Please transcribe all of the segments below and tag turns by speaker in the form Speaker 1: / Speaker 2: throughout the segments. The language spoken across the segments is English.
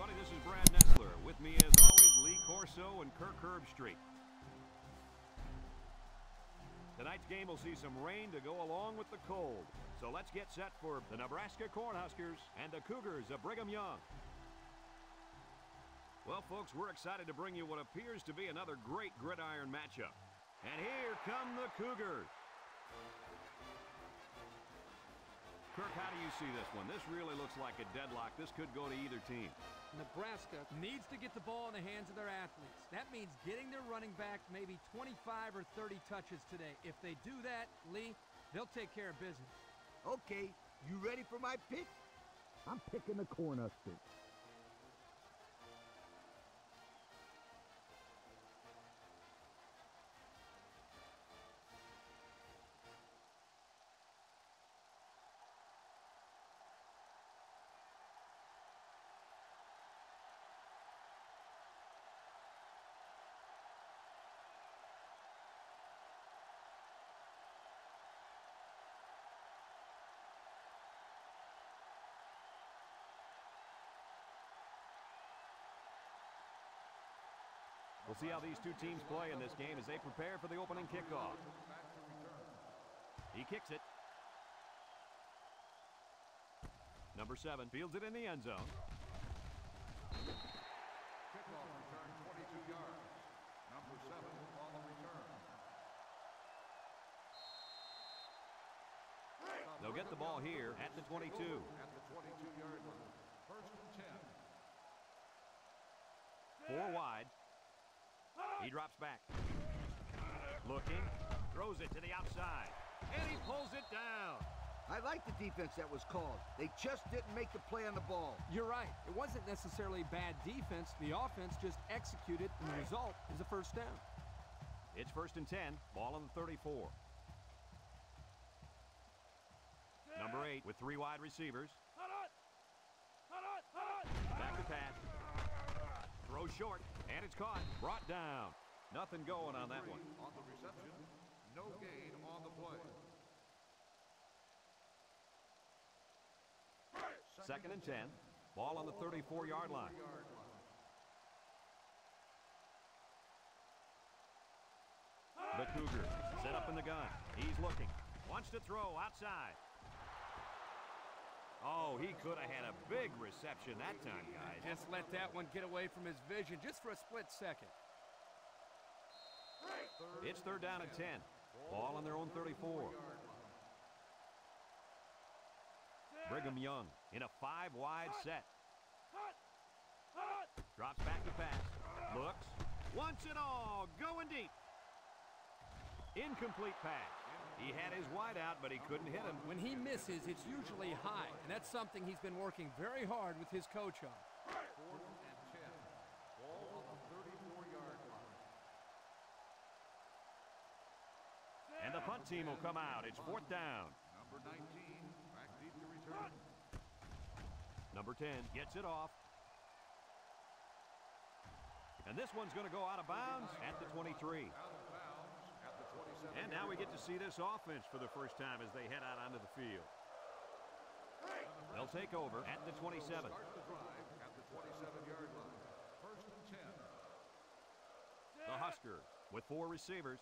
Speaker 1: everybody. This is Brad Nessler. With me, as always, Lee Corso and Kirk Herbstreit. Tonight's game will see some rain to go along with the cold. So let's get set for the Nebraska Cornhuskers and the Cougars of Brigham Young. Well, folks, we're excited to bring you what appears to be another great gridiron matchup. And here come the Cougars. Kirk, how do you see this one? This really looks like a deadlock. This could go to either team.
Speaker 2: Nebraska needs to get the ball in the hands of their athletes. That means getting their running back maybe 25 or 30 touches today. If they do that, Lee, they'll take care of business.
Speaker 3: Okay, you ready for my pick? I'm picking the Cornhuskers.
Speaker 1: We'll see how these two teams play in this game as they prepare for the opening kickoff. He kicks it. Number seven fields it in the end zone.
Speaker 4: Kickoff return 22 yards. Number seven on the return.
Speaker 1: They'll get the ball here at the 22.
Speaker 4: At the 22-yard line. First and 10.
Speaker 1: Four wide. He drops back. Looking. Throws it to the outside. And he pulls it down.
Speaker 3: I like the defense that was called. They just didn't make the play on the ball.
Speaker 2: You're right. It wasn't necessarily bad defense. The offense just executed, and the result is a first down.
Speaker 1: It's first and 10. Ball on the 34. Number eight with three wide receivers. Back to pass. Throw short, and it's caught. Brought down. Nothing going on that one.
Speaker 4: On the reception, no gain on the play.
Speaker 1: Second and 10. Ball on the 34-yard line. The Cougar set up in the gun. He's looking. Wants to throw outside. Oh, he could have had a big reception that time, guys.
Speaker 2: Just let that one get away from his vision just for a split second.
Speaker 1: It's third down and 10. Ball on their own 34. Brigham Young in a five-wide set. Drops back to pass. Looks. Once and all. Going deep. Incomplete pass. He had his wide out, but he couldn't hit him.
Speaker 2: When he misses, it's usually high, and that's something he's been working very hard with his coach on.
Speaker 4: And 10. Ball on the 34-yard line.
Speaker 1: And the punt team will come out. It's fourth down.
Speaker 4: Number 19, back deep to return.
Speaker 1: Number 10 gets it off. And this one's going to go out of bounds at the 23.
Speaker 4: Out of bounds at the 27.
Speaker 1: And now we get to see this offense for the first time as they head out onto the field. They'll take over at the 27.
Speaker 4: Start the drive at the 27-yard line. First and 10.
Speaker 1: The Huskers with four receivers.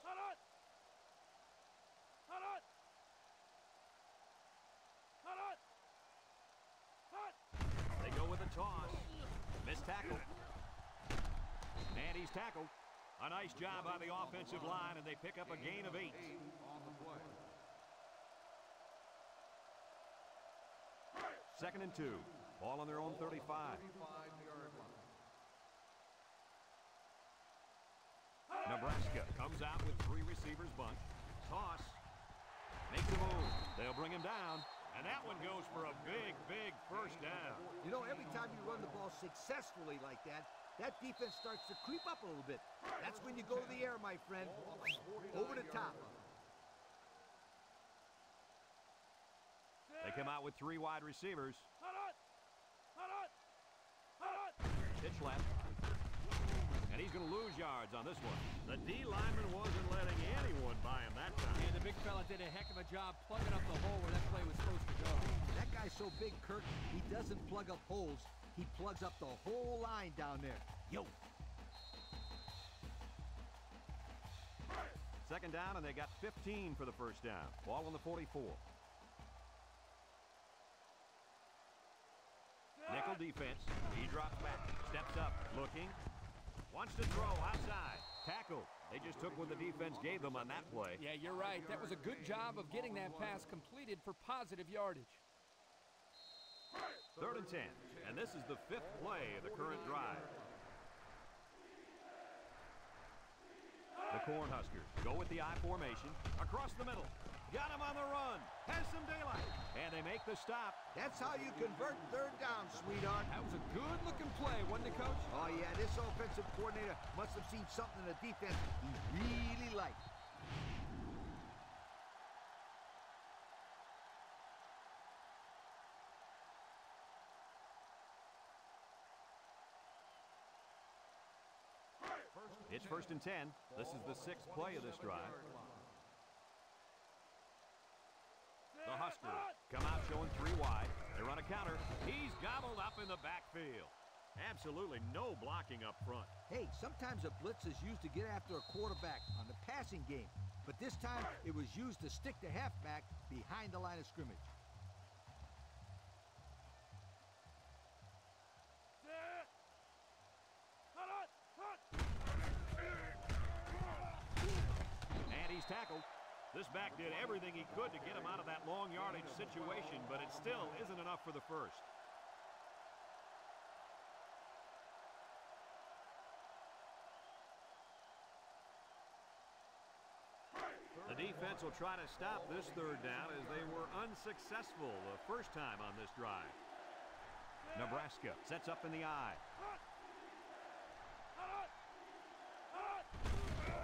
Speaker 1: They go with a toss. Missed tackle. And he's tackled. A nice job by the offensive line, and they pick up a gain of eight.
Speaker 4: The.
Speaker 1: Second and two. Ball on their own 35. Nebraska comes out with three receivers bunch. Toss. Makes a move. They'll bring him down. And that one goes for a big, big first down.
Speaker 3: You know, every time you run the ball successfully like that, that defense starts to creep up a little bit. That's when you go to the air, my friend. Over the top.
Speaker 1: They come out with three wide receivers. Pitch left. And he's going to lose yards on this one. The D lineman wasn't letting anyone by him that time.
Speaker 2: Yeah, the big fella did a heck of a job plugging up the hole where that play was supposed to go.
Speaker 3: That guy's so big, Kirk, he doesn't plug up holes. He plugs up the whole line down there. Yo,
Speaker 1: Second down, and they got 15 for the first down. Ball on the 44. Nickel defense. He drops back, steps up, looking. Wants to throw outside. Tackle. They just took what the defense gave them on that play.
Speaker 2: Yeah, you're right. That was a good job of getting that pass completed for positive yardage.
Speaker 1: Third and 10. And this is the fifth play of the current drive. The Cornhuskers go with the I formation across the middle. Got him on the run. Has some daylight. And they make the stop.
Speaker 3: that's how you convert third down, sweetheart.
Speaker 2: That was a good-looking play, wasn't it, Coach?
Speaker 3: Oh, yeah, this offensive coordinator must have seen something in the defense he really liked.
Speaker 1: First and 10. This is the sixth play of this drive. The Huskers come out showing three wide. They run a counter. He's gobbled up in the backfield. Absolutely no blocking up front.
Speaker 3: Hey, sometimes a blitz is used to get after a quarterback on the passing game, but this time it was used to stick the halfback behind the line of scrimmage.
Speaker 1: And he's tackled. This back did everything he could to get him out of that long yardage situation, but it still isn't enough for the first. The defense will try to stop this third down as they were unsuccessful the first time on this drive. Nebraska sets up in the I.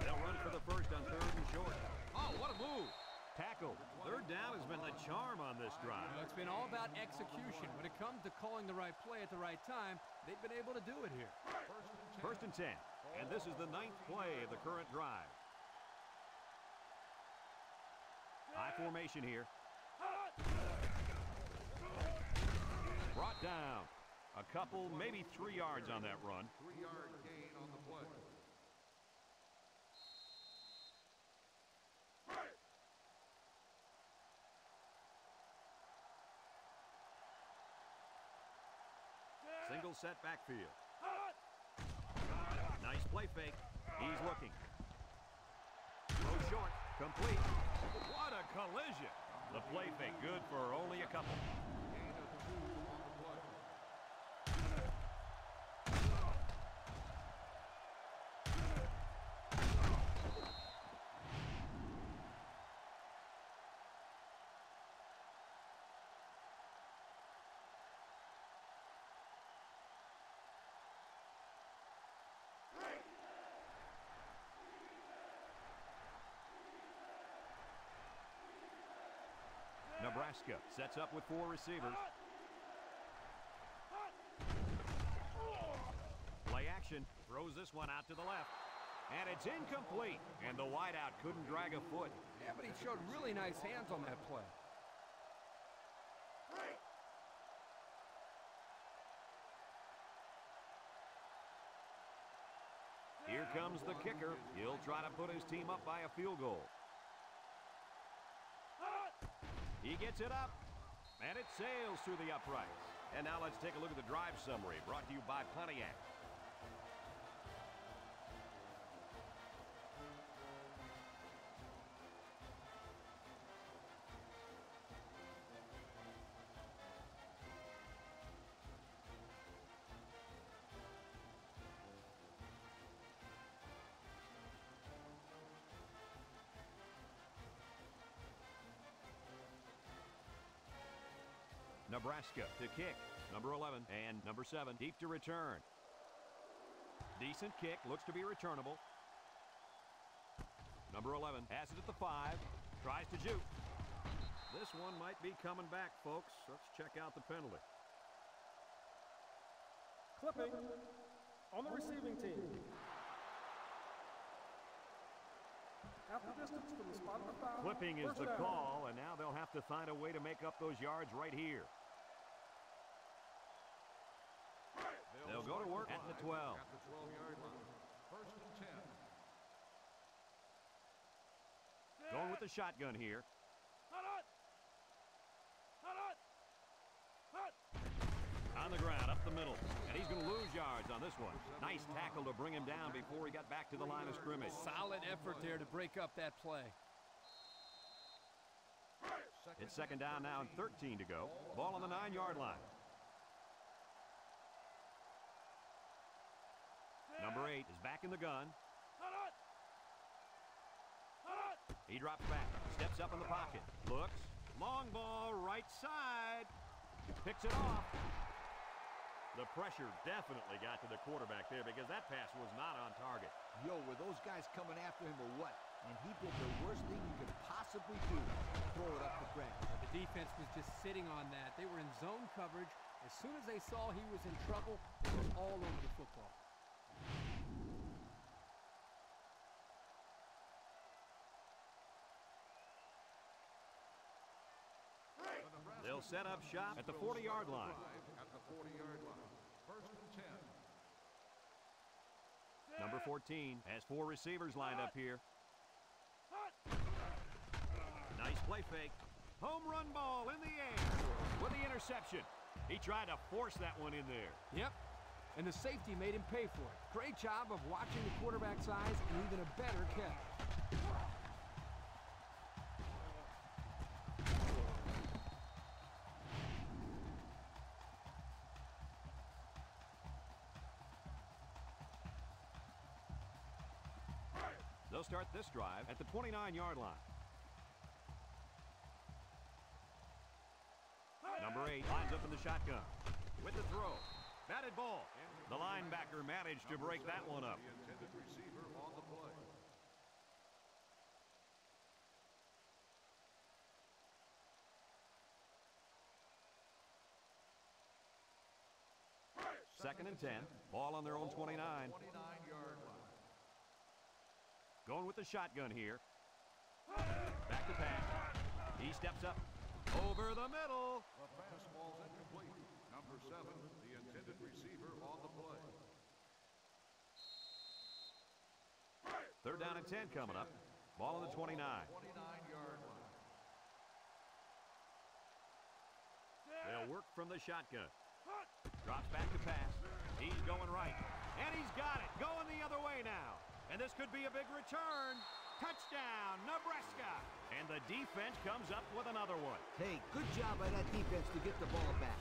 Speaker 1: They'll run for the first on third and short. What a move. Tackle. Third down has been the charm on this drive.
Speaker 2: You know, it's been all about execution. When it comes to calling the right play at the right time, they've been able to do it here.
Speaker 1: First and 10. And this is the ninth play of the current drive. High formation here. Brought down. A couple, maybe three yards on that run.
Speaker 4: Three-yard gain on the play.
Speaker 1: Single set backfield. Nice play fake. He's looking. Throw short. Complete. What a collision. The play fake good for only a couple.
Speaker 4: Gain of two on the play.
Speaker 1: Sets up with four receivers. Play action. Throws this one out to the left. And it's incomplete. And the wideout couldn't drag a foot.
Speaker 2: Yeah, but he showed really nice hands on that play.
Speaker 1: Here comes the kicker. He'll try to put his team up by a field goal. He gets it up, and it sails through the uprights. And now let's take a look at the drive summary brought to you by Pontiac. Nebraska to kick. Number 11 and number 7 deep to return. Decent kick. Looks to be returnable. Number 11 has it at the 5. Tries to juke. This one might be coming back, folks. Let's check out the penalty.
Speaker 5: Clipping on the receiving team. Half the distance from the spot of the foul.
Speaker 1: Clipping is the call, and now they'll have to find a way to make up those yards right here. Go to work at the 12.
Speaker 4: At the 12-yard line. First and 10.
Speaker 1: Going with the shotgun here. On the ground, up the middle. And he's going to lose yards on this one. Nice tackle to bring him down before he got back to the line of scrimmage.
Speaker 2: Solid effort there to break up that play.
Speaker 1: It's second down now and 13 to go. Ball on the nine-yard line. Number eight is back in the gun. He drops back, steps up in the pocket, looks, long ball, right side, picks it off. The pressure definitely got to the quarterback there because that pass was not on target.
Speaker 3: Yo, were those guys coming after him or what? And he did the worst thing he could possibly do. Throw it up the grab.
Speaker 2: The defense was just sitting on that. They were in zone coverage. As soon as they saw he was in trouble, it was all over the football.
Speaker 1: They'll set up shop at the 40-yard line.
Speaker 4: At the 40-yard line. First and 10.
Speaker 1: Number 14 has four receivers lined up here. Nice play fake. Home run ball in the air with the interception. He tried to force that one in there.
Speaker 2: Yep. And the safety made him pay for it. Great job of watching the quarterback's eyes and even a better catch.
Speaker 1: They'll start this drive at the 29-yard line. Number eight lines up in the shotgun with the throw. Batted ball. The linebacker managed to break that one up.
Speaker 4: The intended receiver on the play.
Speaker 1: Second and 10. Ball on their own 29.
Speaker 4: 29-yard line.
Speaker 1: Going with the shotgun here. Back to pass. He steps up. Over the middle.
Speaker 4: The fastball's incomplete. Number seven, intended receiver on the play.
Speaker 1: Third down and 10 coming up. Ball on the 29.
Speaker 4: 29-yard line.
Speaker 1: They'll work from the shotgun. Drops back to pass. He's going right. And he's got it. Going the other way now. And this could be a big return. Touchdown, Nebraska. And the defense comes up with another one.
Speaker 3: Hey, good job by that defense to get the ball back.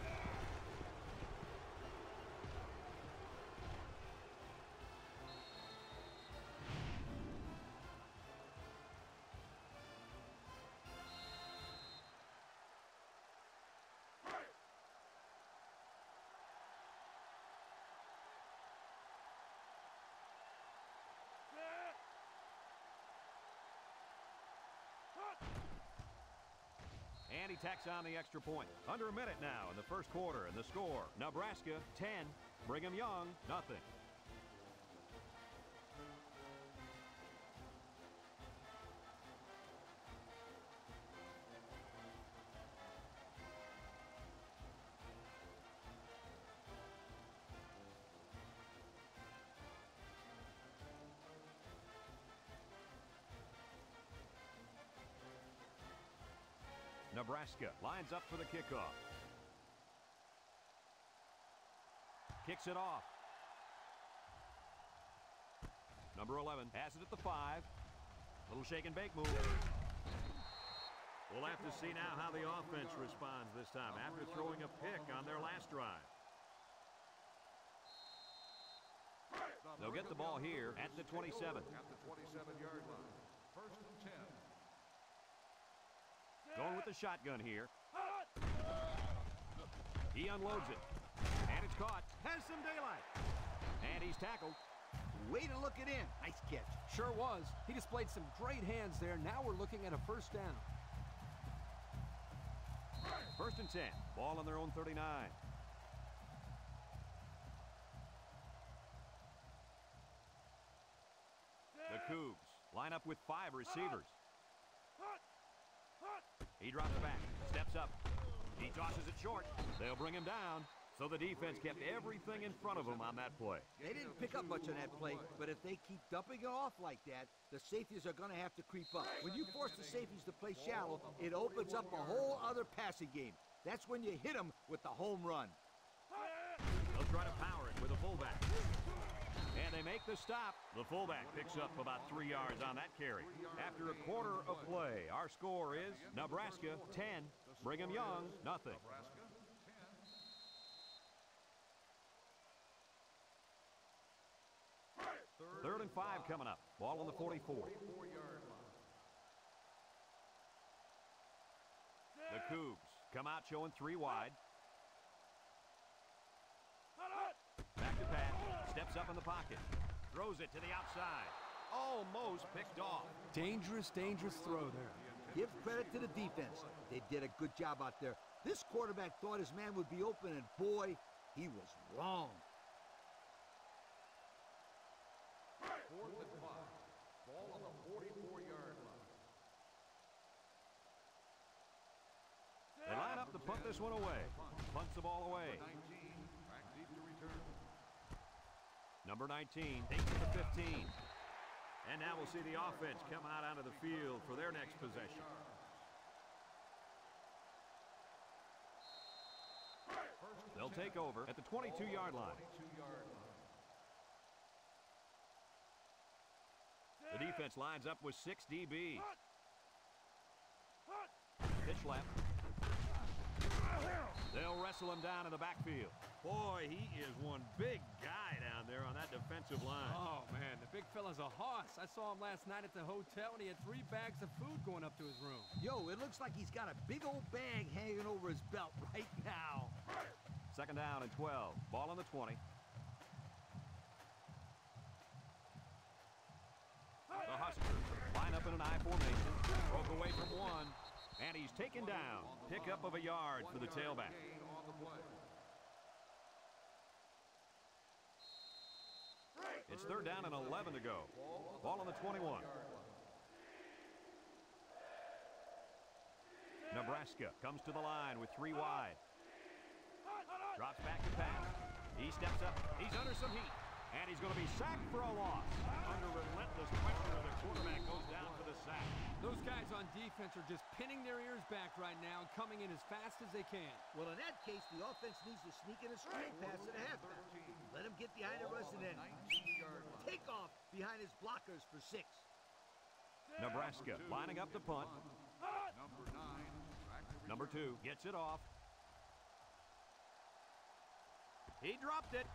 Speaker 1: And he tacks on the extra point. Under a minute now in the first quarter, and the score Nebraska 10, Brigham Young nothing. Nebraska lines up for the kickoff. Kicks it off. Number 11 has it at the 5. Little shake and bake move. We'll have to see now how the offense responds this time after throwing a pick on their last drive. They'll get the ball here at the 27.
Speaker 4: At the 27-yard line. First and 10.
Speaker 1: Going with the shotgun here. He unloads it. And it's caught. Has some daylight. And he's tackled.
Speaker 3: Way to look it in. Nice catch.
Speaker 2: Sure was. He displayed some great hands there. Now we're looking at a first down.
Speaker 1: First and 10. Ball on their own 39. The Cougs line up with five receivers. He drops back, steps up. He tosses it short. They'll bring him down. So the defense kept everything in front of them on that play.
Speaker 3: They didn't pick up much on that play, but if they keep dumping it off like that, the safeties are going to have to creep up. When you force the safeties to play shallow, it opens up a whole other passing game. That's when you hit them with the home run.
Speaker 1: They'll try to power it with a fullback. They make the stop. The fullback picks up about three yards on that carry. After a quarter of play, our score is Nebraska 10, Brigham Young nothing. Third and five coming up. Ball on the 44. The Cougs come out showing three wide. Back to Pat. Steps up in the pocket. Throws it to the outside. Almost picked off.
Speaker 2: Dangerous, dangerous throw there.
Speaker 3: Give credit to the defense. They did a good job out there. This quarterback thought his man would be open, and boy, he was wrong.
Speaker 4: Fourth and five. Ball on the 44-yard line.
Speaker 1: They line up to punt this one away. Punts the ball away.
Speaker 4: 19. Back deep to return.
Speaker 1: Number 19 takes to 15. And now we'll see the offense come out onto the field for their next possession. They'll take over at the 22-yard line.
Speaker 4: 22-yard line.
Speaker 1: The defense lines up with six DB. Pitch left. They'll wrestle him down in the backfield. Boy, he is one big guy down there on that defensive line.
Speaker 2: Oh, man, the big fella's a hoss. I saw him last night at the hotel, and he had three bags of food going up to his room.
Speaker 3: Yo, it looks like he's got a big old bag hanging over his belt right now.
Speaker 1: Second down and 12. Ball on the 20. The Huskers line up in an I formation. Broke away from one. And he's taken down. Pickup of a yard for the tailback. It's third down and 11 to go. Ball on the 21. Nebraska comes to the line with three wide. Drops back to pass. He steps up. He's under some heat. And he's going to be sacked for a loss. Under relentless pressure, the quarterback goes down for the sack.
Speaker 2: Those guys on defense are just pinning their ears back right now and coming in as fast as they can.
Speaker 3: Well, in that case, the offense needs to sneak in a screen pass at halfback. Let him get behind the rush and then take off behind his blockers for six.
Speaker 1: Nebraska lining up to punt.
Speaker 4: Number nine.
Speaker 1: Number two gets it off. He dropped it.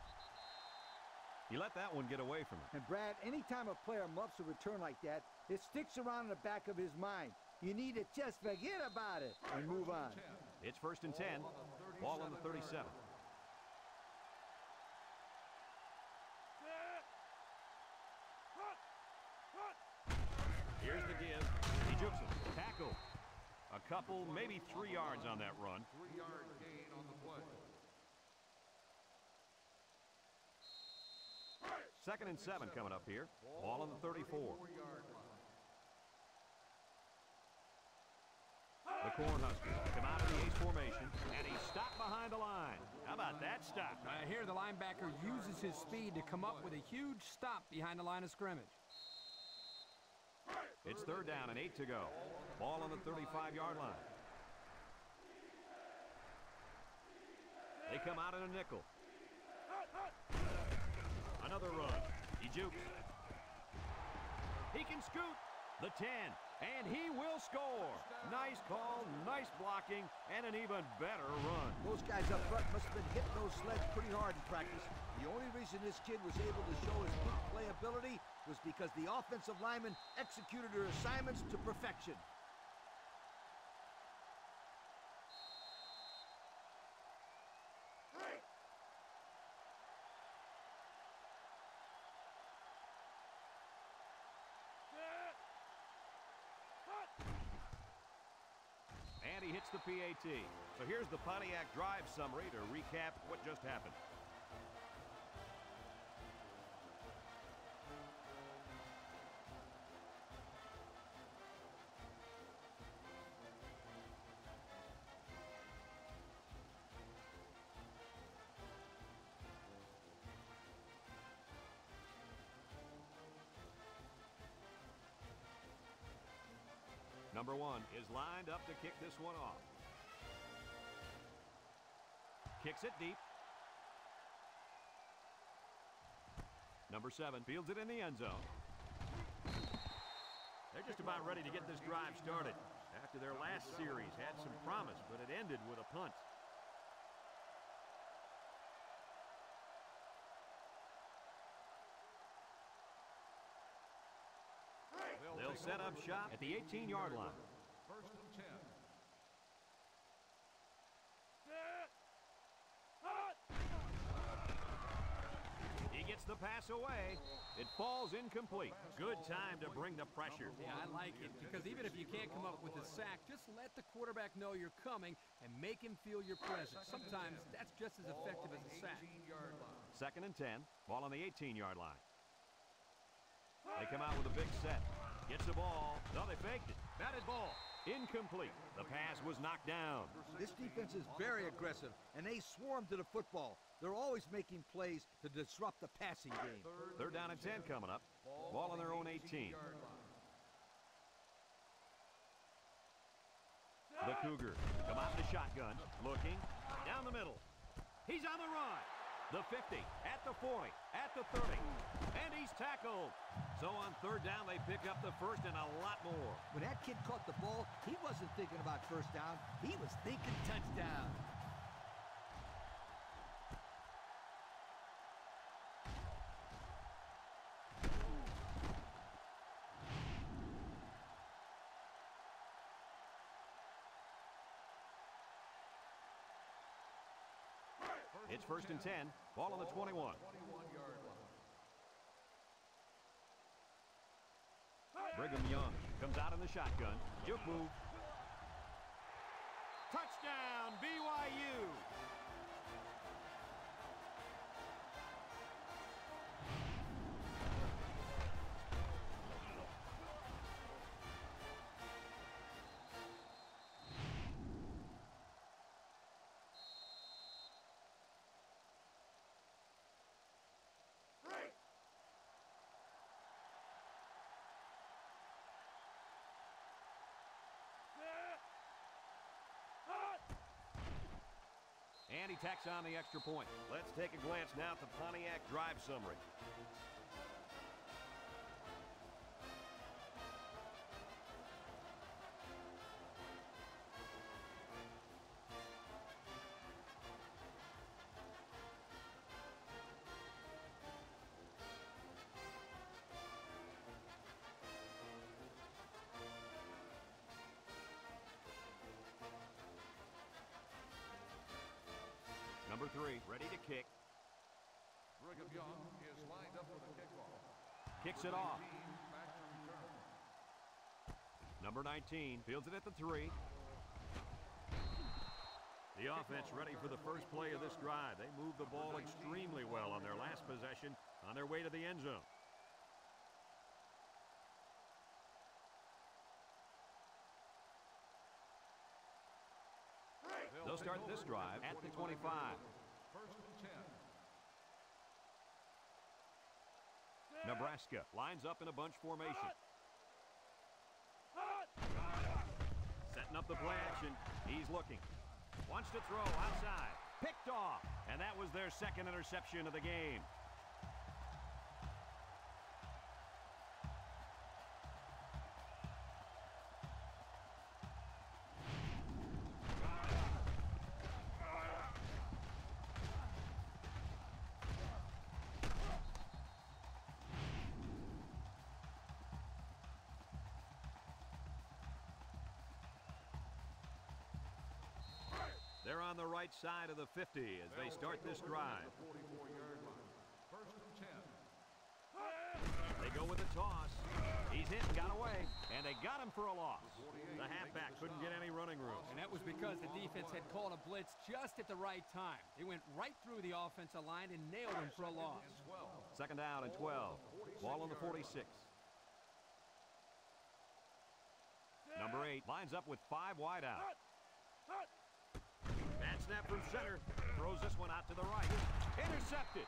Speaker 1: He let that one get away from him.
Speaker 3: And Brad, anytime a player muffs a return like that, it sticks around in the back of his mind. You need to just forget about it and move on.
Speaker 1: It's first and 10. Ball on the 37. Here's the give. He jukes him. Tackle. A couple, maybe three yards on that run.
Speaker 4: Three-yard gain on the play.
Speaker 1: Second and seven coming up here. Ball on the 34. The Cornhuskers come out of the ace formation, and he's stopped behind the line. How about that stop?
Speaker 2: I hear the linebacker uses his speed to come up with a huge stop behind the line of scrimmage.
Speaker 1: It's third down and eight to go. Ball on the 35-yard line. They come out in a nickel. Another run. He jukes. He can scoot. The 10. And he will score. Nice call, nice blocking, and an even better run.
Speaker 3: Those guys up front must have been hitting those sleds pretty hard in practice. The only reason this kid was able to show his playability was because the offensive linemen executed their assignments to perfection.
Speaker 1: PAT. So here's the Pontiac Drive summary to recap what just happened. Number one is lined up to kick this one off. Kicks it deep. Number seven fields it in the end zone. They're just about ready to get this drive started. After their last series had some promise, but it ended with a punt. They'll set up shop at the 18-yard line.
Speaker 4: First and 10.
Speaker 1: He gets the pass away. It falls incomplete. Good time to bring the pressure.
Speaker 2: Yeah, I like it because even if you can't come up with a sack, just let the quarterback know you're coming and make him feel your presence. Sometimes that's just as effective as a sack.
Speaker 4: 18-yard line.
Speaker 1: Second and 10. Ball on the 18-yard line. They come out with a big set. Gets the ball. No, they faked it. Batted ball. Incomplete. The pass was knocked down.
Speaker 3: This defense is very aggressive, and they swarm to the football. They're always making plays to disrupt the passing game.
Speaker 1: Third down and 10 coming up. Ball on their own 18. The Cougars come out in the shotgun. Looking. Down the middle. He's on the run. The 50, at the 40, at the 30, and he's tackled. So on third down, they pick up the first and a lot more.
Speaker 3: When that kid caught the ball, he wasn't thinking about first down. He was thinking touchdown.
Speaker 1: It's first and 10. Ball on the 21. Brigham Young comes out in the shotgun. Juke move. And he tacks on the extra point. Let's take a glance now at the Pontiac drive summary. Three, ready to kick.
Speaker 4: Brigham Young is lined up for the kickoff.
Speaker 1: Kicks it off.
Speaker 4: 18 back to return.
Speaker 1: Number 19 fields it at the three. The offense ready for the first play of this drive. They move the ball extremely well on their last possession on their way to the end zone. They'll start this drive at the 25.
Speaker 4: First and 10.
Speaker 1: Nebraska lines up in a bunch formation. Setting up the play action. He's looking. Wants to throw outside. Picked off. And that was their second interception of the game. They're on the right side of the 50 as they start this drive.
Speaker 4: 44-yard. First and 10.
Speaker 1: They go with a toss. He's hit got away, and they got him for a loss. The halfback couldn't get any running room.
Speaker 2: And that was because the defense had called a blitz just at the right time. They went right through the offensive line and nailed him for a loss.
Speaker 1: Second down and 12. Ball on the 46. Number eight lines up with five wide out. Bad snap from center. Throws this one out to the right. Intercepted.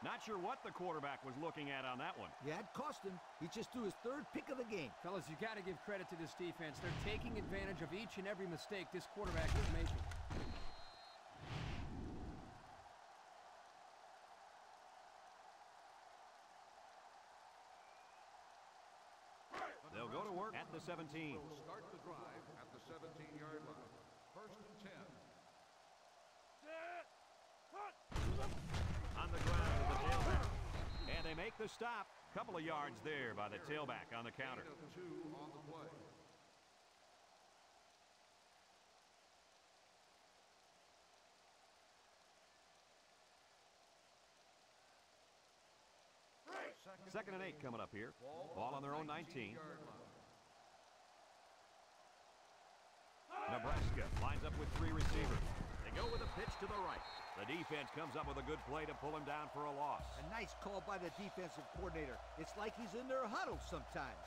Speaker 1: Not sure what the quarterback was looking at on that one.
Speaker 3: Yeah, it cost him. He just threw his third pick of the game.
Speaker 2: Fellas, you got to give credit to this defense. They're taking advantage of each and every mistake this quarterback is making.
Speaker 1: They'll go to work at the 17.
Speaker 4: Will start the drive at the 17-yard line. First and 10.
Speaker 1: On the ground to the tailback. And they make the stop. Couple of yards there by the tailback on the counter. Second and eight coming up here. Ball on their own 19. Nebraska lines up with three receivers. They go with a pitch to the right. The defense comes up with a good play to pull him down for a loss.
Speaker 3: A nice call by the defensive coordinator. It's like he's in their huddle sometimes.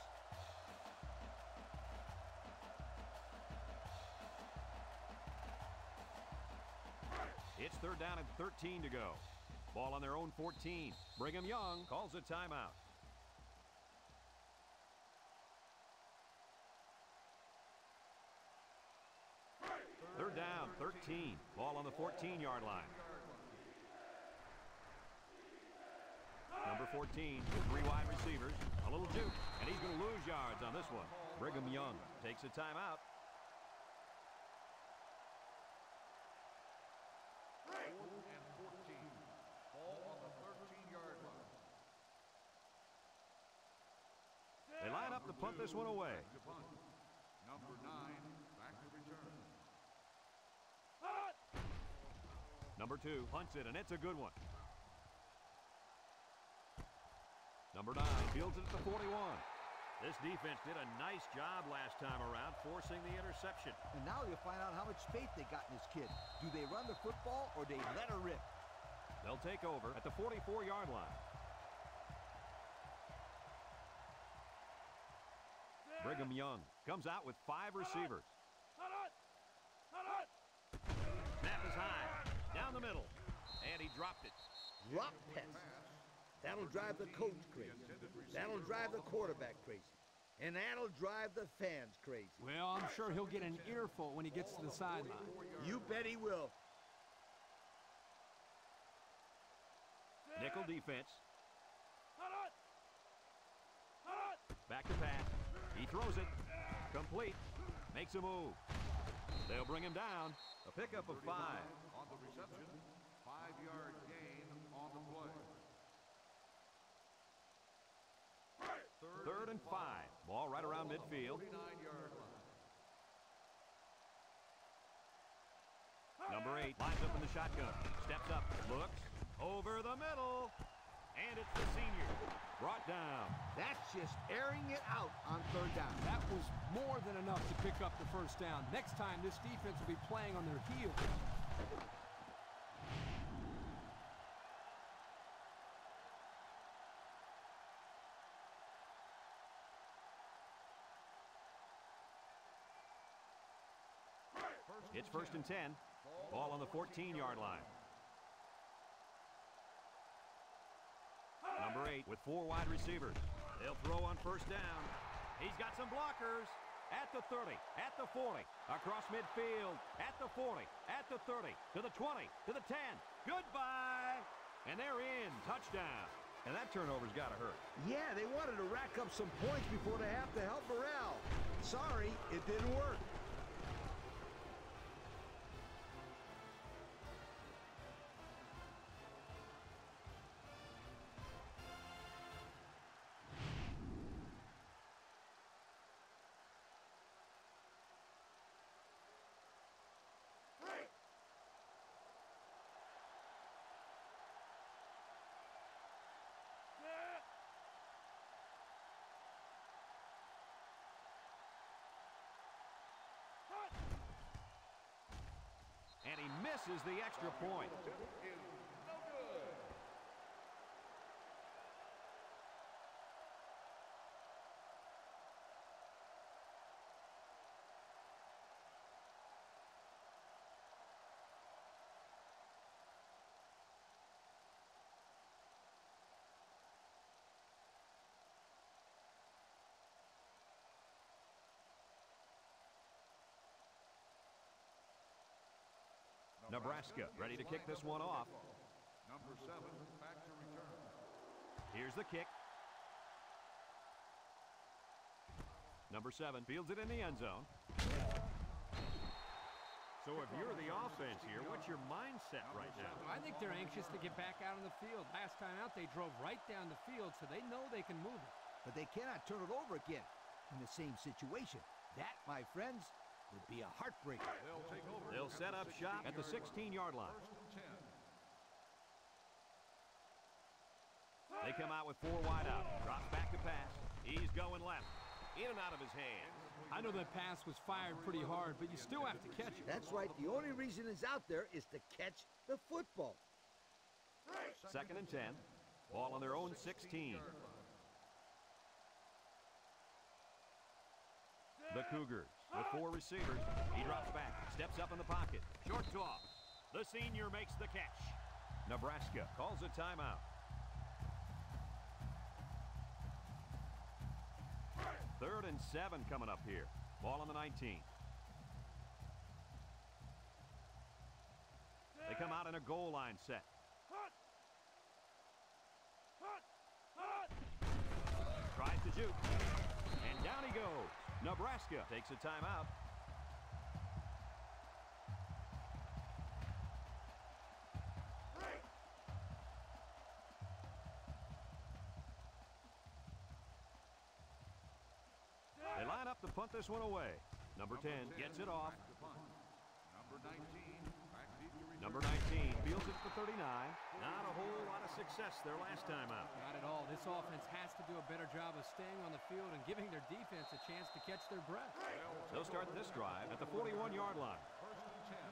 Speaker 1: It's third down and 13 to go. Ball on their own 14. Brigham Young calls a timeout. Ball on the 14-yard line. Number 14, three wide receivers, a little juke, and he's going to lose yards on this one. Brigham Young takes a timeout. They line up to punt this one away.
Speaker 4: Number nine,
Speaker 1: Number two punts it, and it's a good one. Number nine fields it at the 41. This defense did a nice job last time around forcing the interception.
Speaker 3: And now you'll find out how much faith they got in this kid. Do they run the football or they let her rip?
Speaker 1: They'll take over at the 44-yard line. Brigham Young comes out with five receivers. Snap is high, down the middle, and he dropped it.
Speaker 3: Drop pass. That'll drive the coach crazy. That'll drive the quarterback crazy. And that'll drive the fans crazy.
Speaker 2: Well, I'm sure he'll get an earful when he gets to the sideline.
Speaker 3: You bet he will.
Speaker 1: Nickel defense. Back to pass. He throws it. Complete. Makes a move. They'll bring him down. A pickup of five.
Speaker 4: On the reception, five-yard gain on the play.
Speaker 1: Third and five. Ball right around midfield. Number eight lines up in the shotgun. Steps up. Looks. Over the middle. And it's the senior. Brought down.
Speaker 3: That's just airing it out on third down.
Speaker 2: That was more than enough to pick up the first down. Next time, this defense will be playing on their heels.
Speaker 1: It's first and 10. Ball on the 14-yard line. Eight with four wide receivers. They'll throw on first down. He's got some blockers. At the 30, at the 40, across midfield, at the 40, at the 30, to the 20, to the 10. Goodbye. And they're in. Touchdown. And that turnover's got to hurt.
Speaker 3: Yeah, they wanted to rack up some points before they have to help morale. Sorry, it didn't work.
Speaker 1: Misses the extra point. Nebraska ready to kick this one off.
Speaker 4: Number seven, back to return.
Speaker 1: Here's the kick. Number seven fields it in the end zone. So if you're the offense here, what's your mindset right now?
Speaker 2: I think they're anxious to get back out on the field. Last time out, they drove right down the field, so they know they can move it.
Speaker 3: But they cannot turn it over again in the same situation. That, my friends, would be a heartbreaker.
Speaker 4: They'll take over.
Speaker 1: They'll set up shop at the 16-yard line.
Speaker 4: First and ten.
Speaker 1: They come out with four wide out. Drops back to pass. He's going left. In and out of his hands.
Speaker 2: I know that pass was fired pretty hard, but you still have to catch it.
Speaker 3: That's right. The only reason it's out there is to catch the football.
Speaker 1: Second and 10. Ball on their own 16. The Cougars with four receivers. He drops back, steps up in the pocket. Short toss. The senior makes the catch. Nebraska calls a timeout. Third and seven coming up here. Ball on the 19. They come out in a goal line set. Tries to juke. And down he goes. Nebraska takes a timeout. They line up to punt this one away. Number 10 gets it off.
Speaker 4: Number 19, back deep to return.
Speaker 1: Number 19 fields it for 39. Not a whole lot of success their last time out.
Speaker 2: Not at all. This offense has to do a better job of staying on the field and giving their defense a chance to catch their breath.
Speaker 1: They'll start this drive at the 41-yard line.
Speaker 4: First and ten.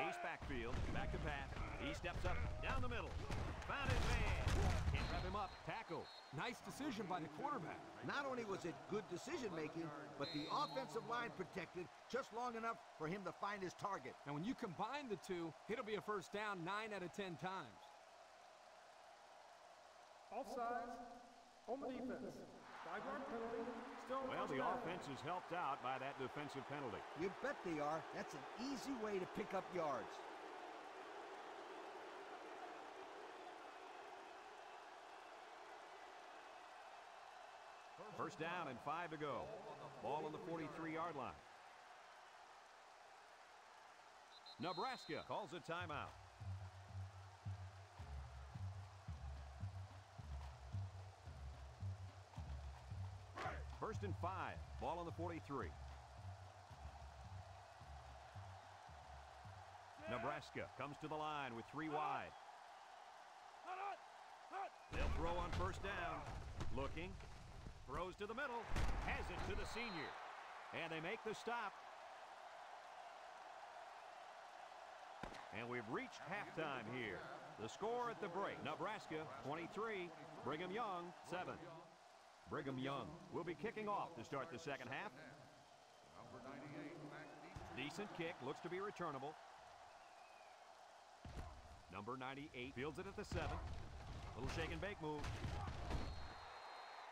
Speaker 1: Ace backfield, back to pass. He steps up, down the middle. Found his man. Can't wrap him up. Tackle.
Speaker 2: Nice decision by the quarterback.
Speaker 3: Not only was it good decision making, but the offensive line protected just long enough for him to find his target.
Speaker 2: And when you combine the two, it'll be a first down nine out of ten times.
Speaker 5: Offside On the defense. Five-yard penalty. Still
Speaker 1: Well, the
Speaker 5: down.
Speaker 1: offense is helped out by that defensive penalty.
Speaker 3: You bet they are. That's an easy way to pick up yards.
Speaker 1: First down and five to go. Ball on the 43-yard line. Nebraska calls a timeout. First and five. Ball on the 43. Nebraska comes to the line with three wide. They'll throw on first down. Looking. Throws to the middle. Has it to the senior. And they make the stop. And we've reached halftime here. The score at the break. Nebraska 23. Brigham Young 7. Brigham Young will be kicking off to start the second half.
Speaker 4: Number 98, back deep.
Speaker 1: Decent kick. Looks to be returnable. Number 98 fields it at the 7. Little shake and bake move.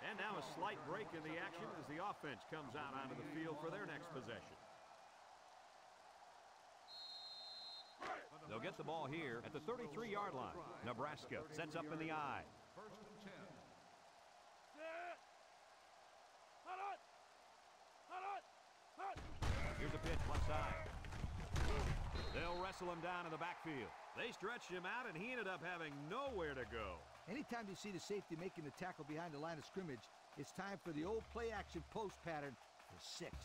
Speaker 1: And now a slight break in the action as the offense comes out onto the field for their next possession. They'll get the ball here at the 33-yard line. Nebraska sets up in the I.
Speaker 4: First and ten.
Speaker 1: Here's a pitch left side. They'll wrestle him down in the backfield. They stretched him out, and he ended up having nowhere to go.
Speaker 3: Anytime you see the safety making the tackle behind the line of scrimmage, it's time for the old play action post pattern for six.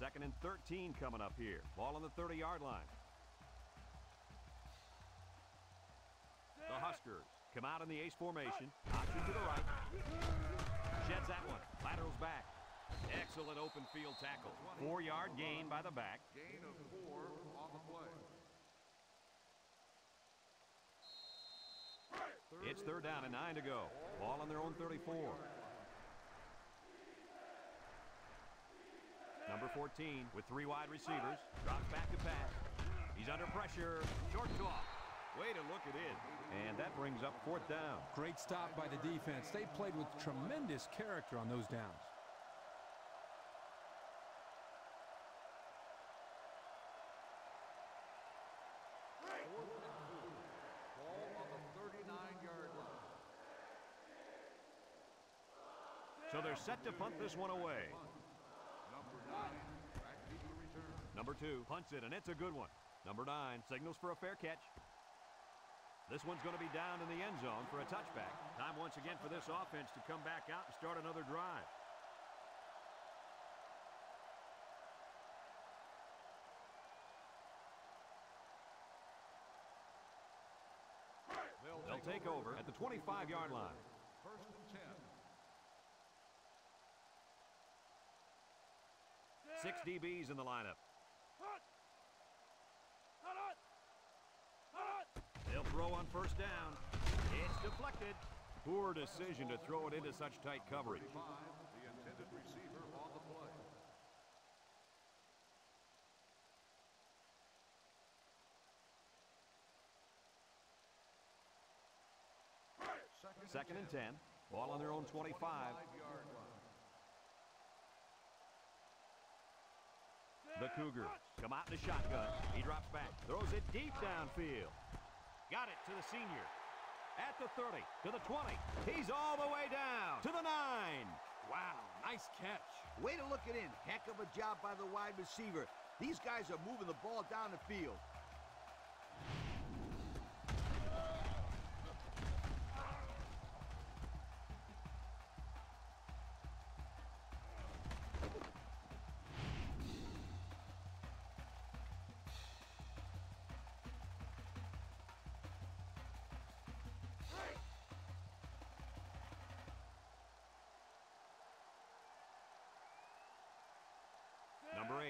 Speaker 1: Second and 13 coming up here. Ball on the 30-yard line. The Huskers come out in the ace formation. Option to the right. Sheds that one. Laterals back. Excellent open field tackle. Four-yard gain by the back.
Speaker 4: Gain of four on the play.
Speaker 1: It's third down and nine to go. Ball on their own 34. Number 14 with three wide receivers. Drops back to pass. He's under pressure. Short toss. Way to look at it in. And that brings up fourth down.
Speaker 2: Great stop by the defense. They played with tremendous character on those downs.
Speaker 4: Ball on the 39-yard line.
Speaker 1: So they're set to punt this one away.
Speaker 4: Number
Speaker 1: two punts it, and it's a good one. Number nine signals for a fair catch. This one's going to be down in the end zone for a touchback. Time once again for this offense to come back out and start another drive. They'll take over at the 25-yard line.
Speaker 4: First and 10.
Speaker 1: Six DBs in the lineup. They'll throw on first down. It's deflected. Poor decision to throw it into such tight coverage.
Speaker 4: Second
Speaker 1: and 10. Ball on their own 25.
Speaker 4: Five-yard line.
Speaker 1: The Cougar come out in the shotgun. He drops back, throws it deep downfield. Got it to the senior. At the 30, to the 20. He's all the way down to the 9.
Speaker 2: Wow, nice catch.
Speaker 3: Way to look it in. Heck of a job by the wide receiver. These guys are moving the ball down the field.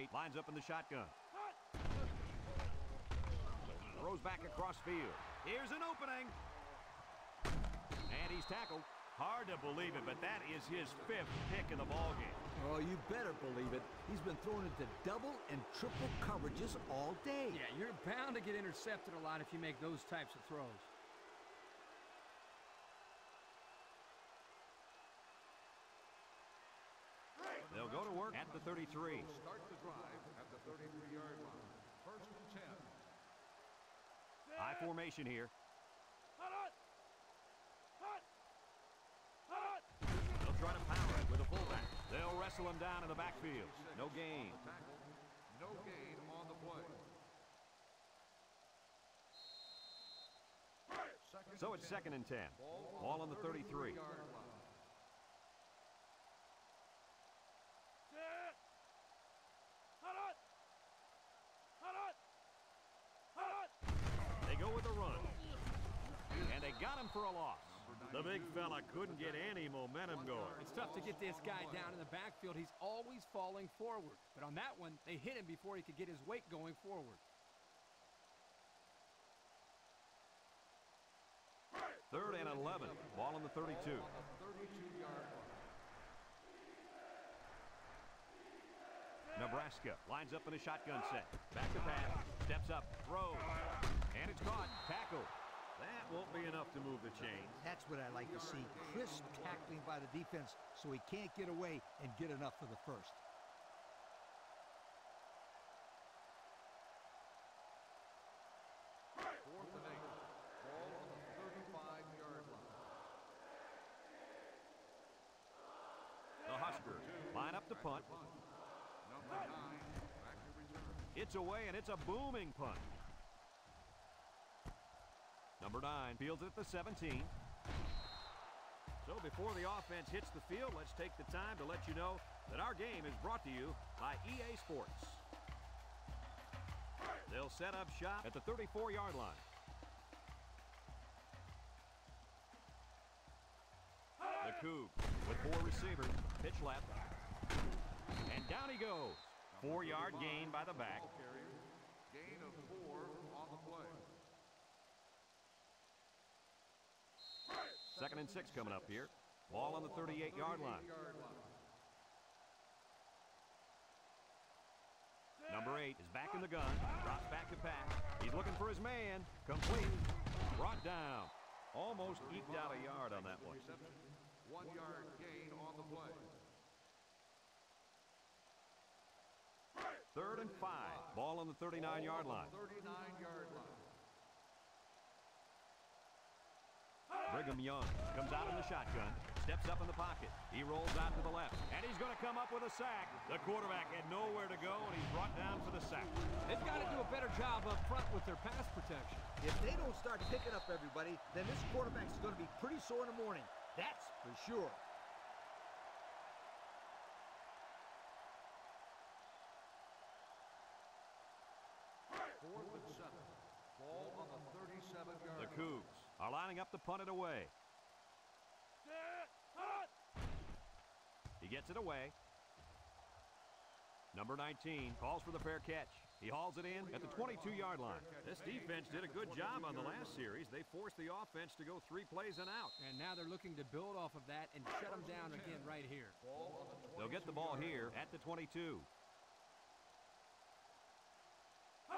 Speaker 1: Number 8 lines up in the shotgun. Throws back across field. Here's an opening. And he's tackled. Hard to believe it, but that is his fifth pick in the ballgame.
Speaker 3: Oh, you better believe it. He's been thrown into double and triple coverages all day.
Speaker 2: Yeah, you're bound to get intercepted a lot if you make those types of throws.
Speaker 1: They'll go to work at the 33.
Speaker 4: Start the drive at the 33-yard line. First and 10.
Speaker 1: High formation here. They'll try to power it with a fullback. They'll wrestle him down in the backfield. No gain.
Speaker 4: No gain on the play.
Speaker 1: So it's second and 10. Ball on the 33.
Speaker 4: Yard line.
Speaker 1: They go with a run. And they got him for a loss. The big fella couldn't get any momentum going.
Speaker 2: It's tough to get this guy down in the backfield. He's always falling forward. But on that one, they hit him before he could get his weight going forward.
Speaker 1: Third and 11. Ball on the 32.
Speaker 4: On the 32-yard line.
Speaker 1: Nebraska lines up in a shotgun set. Back to pass. Steps up. Throws. And it's caught. Tackle. That won't be enough to move the chains.
Speaker 3: That's what I like to see. Crisp tackling by the defense so he can't get away and get enough for the first.
Speaker 4: Fourth and eight. Ball on the 35-yard line.
Speaker 1: The Huskers line up to punt.
Speaker 4: Number nine, back to return.
Speaker 1: It's away, and it's a booming punt. Number nine fields at the 17. So before the offense hits the field, let's take the time to let you know that our game is brought to you by EA Sports. They'll set up shop at the 34-yard line. The Coug with four receivers, pitch left, and down he goes. Four-yard gain by the back.
Speaker 4: Ball carrier. Gain of four on the play.
Speaker 1: Second and six coming up here. Ball on the 38-yard line. Number eight is back in the gun. Drops back to pass. He's looking for his man. Complete. Brought down. Almost eked out a yard on that one.
Speaker 4: One yard gain on the play.
Speaker 1: Third and five. Ball on the 39-yard line.
Speaker 4: 39-yard line.
Speaker 1: Brigham Young comes out in the shotgun, steps up in the pocket. He rolls out to the left, and he's going to come up with a sack. The quarterback had nowhere to go, and he's brought down for the sack.
Speaker 2: They've got to do a better job up front with their pass protection.
Speaker 3: If they don't start picking up everybody, then this quarterback's going to be pretty sore in the morning. That's for sure.
Speaker 4: Fourth and seven. Ball on the 37-yard
Speaker 1: The. Cougs are lining up to punt it away. He gets it away. Number 19 calls for the fair catch. He hauls it in at the 22-yard line. This defense did a good job on the last series. They forced the offense to go three plays and out.
Speaker 2: And now they're looking to build off of that and shut them down again right here.
Speaker 1: They'll get the ball here at the 22.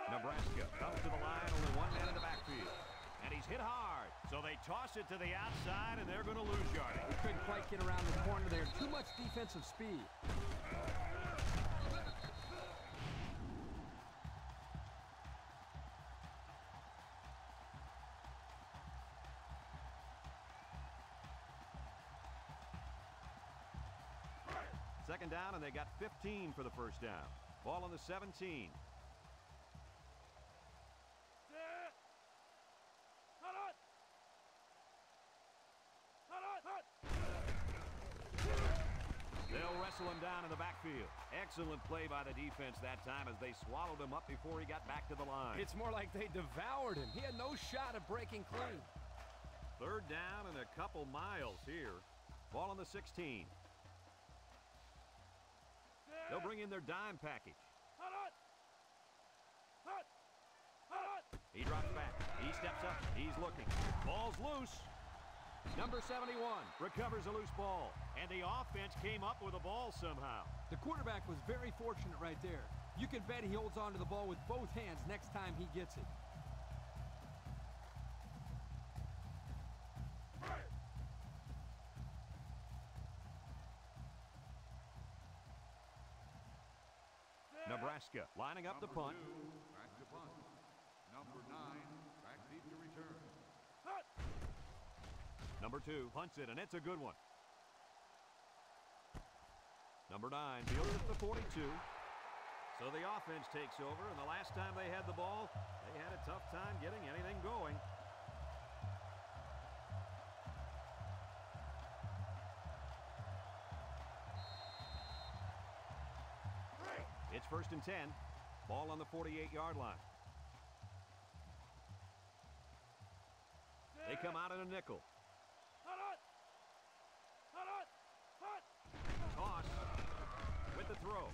Speaker 1: Nebraska comes to the line, only one man in the backfield. He's hit hard. So they toss it to the outside, and they're going to lose yardage.
Speaker 2: Couldn't quite get around the corner there. Too much defensive speed.
Speaker 1: Second down, and they got 15 for the first down. Ball on the 17. They'll wrestle him down in the backfield. Excellent play by the defense that time as they swallowed him up before he got back to the line.
Speaker 2: It's more like they devoured him. He had no shot of breaking clean.
Speaker 1: Third down and a couple miles here. Ball on the 16. They'll bring in their dime package. He drops back. He steps up. He's looking. Ball's loose. Number 71 recovers a loose ball. And the offense came up with a ball somehow.
Speaker 2: The quarterback was very fortunate right there. You can bet he holds on to the ball with both hands next time he gets it.
Speaker 1: Nebraska lining up the punt.
Speaker 4: Two, back to punt. Number nine, back deep to return.
Speaker 1: Number two punts it, and it's a good one. Number nine fields at the 42. So the offense takes over, and the last time they had the ball, they had a tough time getting anything going. It's first and 10. Ball on the 48-yard line. They come out in a nickel. Toss with the throw.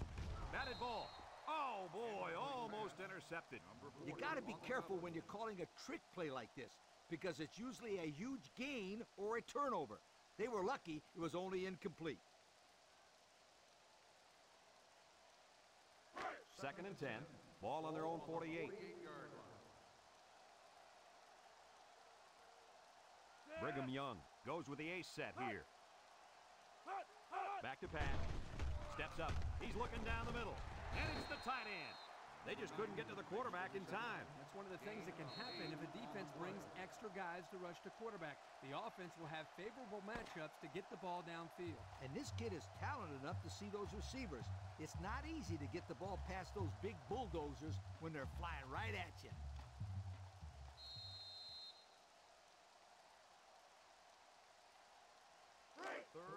Speaker 1: Batted ball. Oh, boy, almost intercepted.
Speaker 3: You got to be careful when you're calling a trick play like this because it's usually a huge gain or a turnover. They were lucky it was only incomplete.
Speaker 1: Second and 10. Ball on their own 48.
Speaker 4: 48-yard.
Speaker 1: Brigham Young goes with the ace set here. Back to pass. Steps up. He's looking down the middle. And it's the tight end. They just couldn't get to the quarterback in time.
Speaker 2: That's one of the things that can happen if a defense brings extra guys to rush the quarterback. The offense will have favorable matchups to get the ball downfield.
Speaker 3: And this kid is talented enough to see those receivers. It's not easy to get the ball past those big bulldozers when they're flying right at you.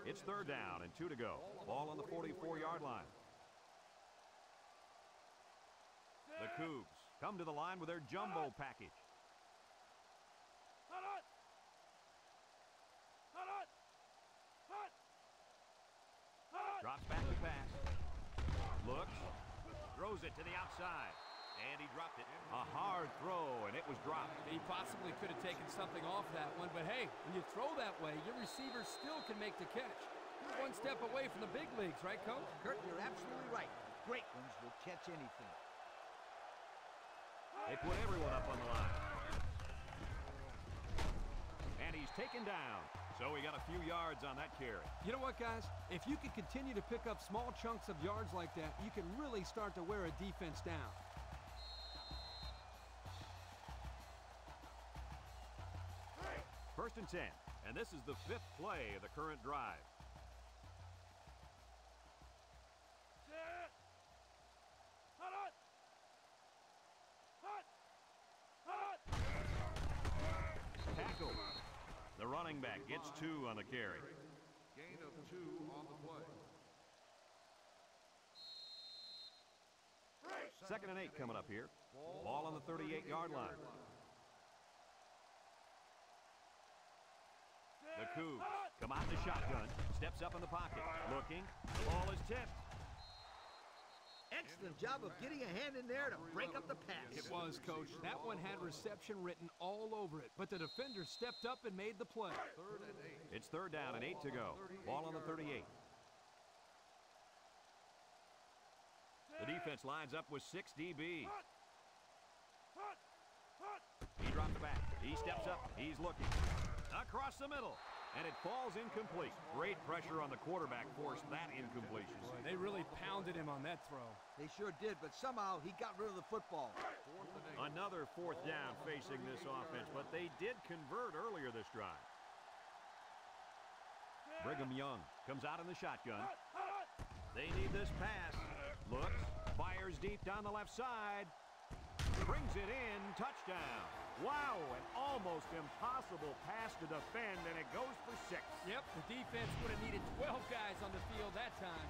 Speaker 1: It's third down and two to go. Ball on the 44-yard line. The Cougs come to the line with their jumbo package. Drops back to pass. Looks. Throws it to the outside. And he dropped it. A hard throw, and it was dropped.
Speaker 2: He possibly could have taken something off that one, but hey, when you throw that way, your receiver still can make the catch. You're one step away from the big leagues, right, Coach?
Speaker 3: Kirk, you're absolutely right. Great ones will catch anything.
Speaker 1: They put everyone up on the line. And he's taken down. So he got a few yards on that carry.
Speaker 2: You know what, guys? If you can continue to pick up small chunks of yards like that, you can really start to wear a defense down.
Speaker 1: And 10. And this is the fifth play of the current drive. Tackle. The running back gets two on the carry.
Speaker 4: Gain of two on the play.
Speaker 1: Second and eight coming up here. Ball on the 38-yard line. The come out in the shotgun. Steps up in the pocket. Looking. The ball is tipped.
Speaker 3: Excellent job of getting a hand in there to break up the pass.
Speaker 2: It was, Coach. That one had reception written all over it, but the defender stepped up and made the play.
Speaker 4: Third.
Speaker 1: It's third down and eight to go. Ball on the 38. The defense lines up with six DB. He drops back. He steps up. He's looking. Across the middle. And it falls incomplete. Great pressure on the quarterback forced that incompletion.
Speaker 2: They really pounded him on that throw.
Speaker 3: They sure did, but somehow he got rid of the football.
Speaker 4: Fourth and eight.
Speaker 1: Another fourth down facing this offense, but they did convert earlier this drive. Brigham Young comes out in the shotgun. They need this pass. Looks, fires deep down the left side. Brings it in, touchdown. Wow, an almost impossible pass to defend, and it goes for six.
Speaker 2: Yep, the defense would have needed 12 guys on the field that time.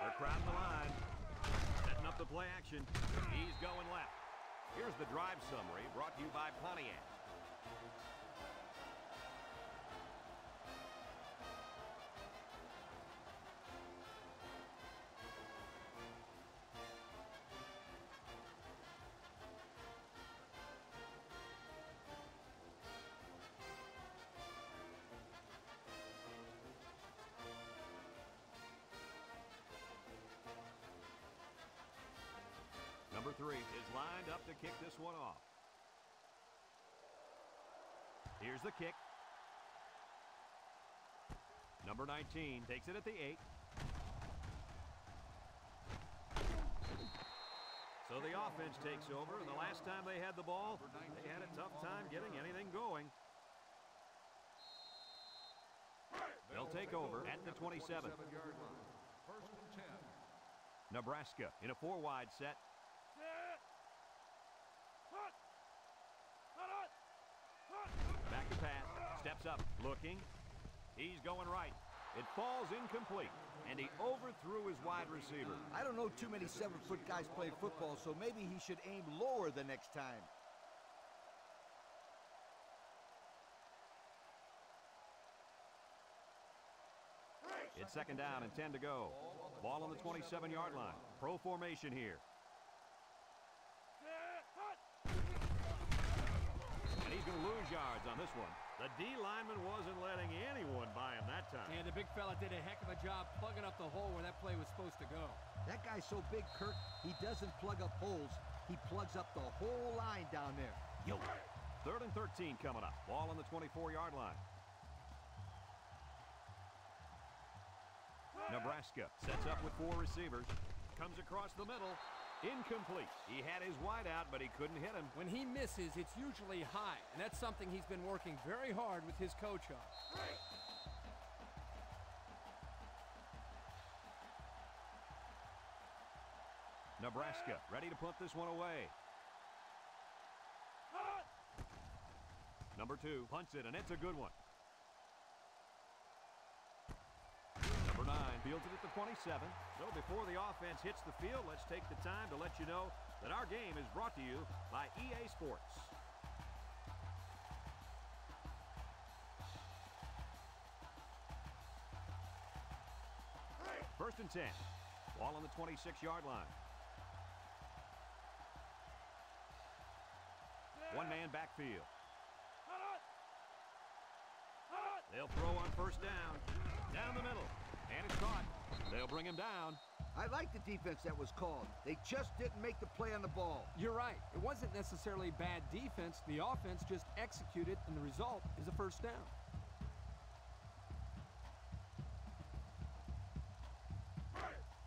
Speaker 1: They're crowding the line. The play action. He's going left. Here's the drive summary brought to you by Pontiac. Three is lined up to kick this one off. Here's the kick. Number 19 takes it at the 8. So the offense takes over, and the last time they had the ball, they had a tough time getting anything going. They'll take over at the 27.
Speaker 4: Seven-yard line. First and ten.
Speaker 1: Nebraska in a four-wide set. Back to pass. Steps up. Looking. He's going right. It falls incomplete. And he overthrew his wide receiver.
Speaker 3: I don't know too many seven-foot guys playing football, so maybe he should aim lower the next time.
Speaker 1: It's second down and 10 to go. Ball on the 27-yard line. Pro formation here. And he's going to lose yards on this one. The D lineman wasn't letting anyone by him that time.
Speaker 2: And the big fella did a heck of a job plugging up the hole where that play was supposed to go.
Speaker 3: That guy's so big, Kirk, he doesn't plug up holes. He plugs up the whole line down there. Yo.
Speaker 1: Third and 13 coming up. Ball on the 24-yard line. Nebraska sets up with four receivers. Comes across the middle. Incomplete. He had his wide out, but he couldn't hit him.
Speaker 2: When he misses, it's usually high, and that's something he's been working very hard with his coach on.
Speaker 1: Nebraska ready to punt this one away. Number two punts it, and it's a good one. Nine fields it at the 27. So before the offense hits the field, let's take the time to let you know that our game is brought to you by EA Sports. First and 10. Ball on the 26-yard line. One man backfield. They'll throw on first down. Down the middle. And it's caught. They'll bring him down.
Speaker 3: I like the defense that was called. They just didn't make the play on the ball.
Speaker 2: You're right. It wasn't necessarily bad defense. The offense just executed, and the result is a first down.